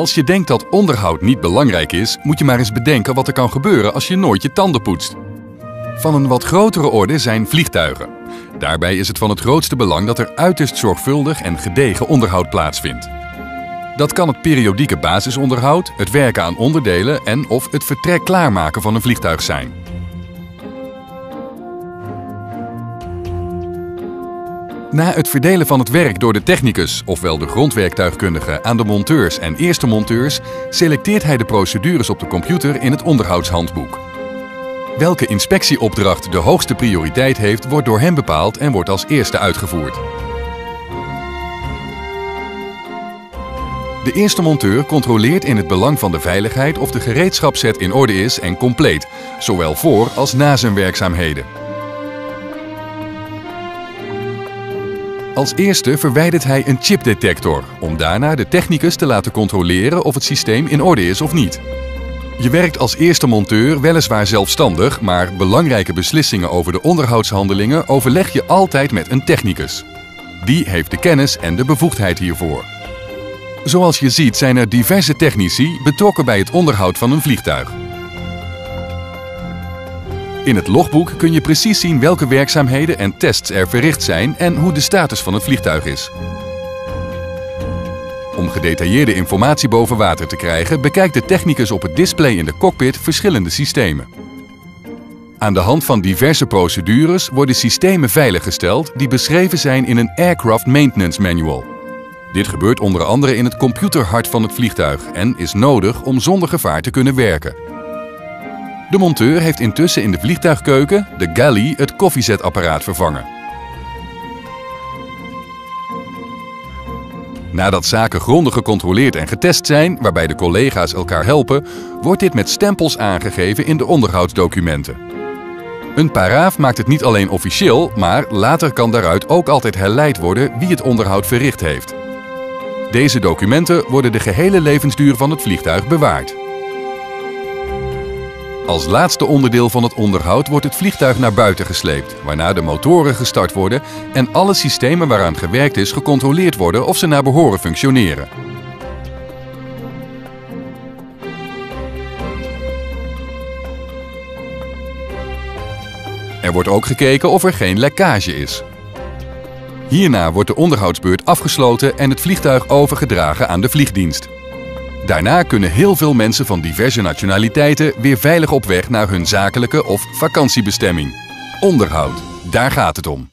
Als je denkt dat onderhoud niet belangrijk is, moet je maar eens bedenken wat er kan gebeuren als je nooit je tanden poetst. Van een wat grotere orde zijn vliegtuigen. Daarbij is het van het grootste belang dat er uiterst zorgvuldig en gedegen onderhoud plaatsvindt. Dat kan het periodieke basisonderhoud, het werken aan onderdelen en of het vertrek klaarmaken van een vliegtuig zijn. Na het verdelen van het werk door de technicus, ofwel de grondwerktuigkundige, aan de monteurs en eerste monteurs, selecteert hij de procedures op de computer in het onderhoudshandboek. Welke inspectieopdracht de hoogste prioriteit heeft, wordt door hem bepaald en wordt als eerste uitgevoerd. De eerste monteur controleert in het belang van de veiligheid of de gereedschapsset in orde is en compleet, zowel voor als na zijn werkzaamheden. Als eerste verwijdert hij een chipdetector om daarna de technicus te laten controleren of het systeem in orde is of niet. Je werkt als eerste monteur weliswaar zelfstandig, maar belangrijke beslissingen over de onderhoudshandelingen overleg je altijd met een technicus. Die heeft de kennis en de bevoegdheid hiervoor. Zoals je ziet zijn er diverse technici betrokken bij het onderhoud van een vliegtuig. In het logboek kun je precies zien welke werkzaamheden en tests er verricht zijn en hoe de status van het vliegtuig is. Om gedetailleerde informatie boven water te krijgen, bekijkt de technicus op het display in de cockpit verschillende systemen. Aan de hand van diverse procedures worden systemen veiliggesteld die beschreven zijn in een Aircraft Maintenance Manual. Dit gebeurt onder andere in het computerhart van het vliegtuig en is nodig om zonder gevaar te kunnen werken. De monteur heeft intussen in de vliegtuigkeuken, de galley, het koffiezetapparaat vervangen. Nadat zaken grondig gecontroleerd en getest zijn, waarbij de collega's elkaar helpen, wordt dit met stempels aangegeven in de onderhoudsdocumenten. Een paraaf maakt het niet alleen officieel, maar later kan daaruit ook altijd herleid worden wie het onderhoud verricht heeft. Deze documenten worden de gehele levensduur van het vliegtuig bewaard. Als laatste onderdeel van het onderhoud wordt het vliegtuig naar buiten gesleept, waarna de motoren gestart worden en alle systemen waaraan gewerkt is gecontroleerd worden of ze naar behoren functioneren. Er wordt ook gekeken of er geen lekkage is. Hierna wordt de onderhoudsbeurt afgesloten en het vliegtuig overgedragen aan de vliegdienst. Daarna kunnen heel veel mensen van diverse nationaliteiten weer veilig op weg naar hun zakelijke of vakantiebestemming. Onderhoud, daar gaat het om.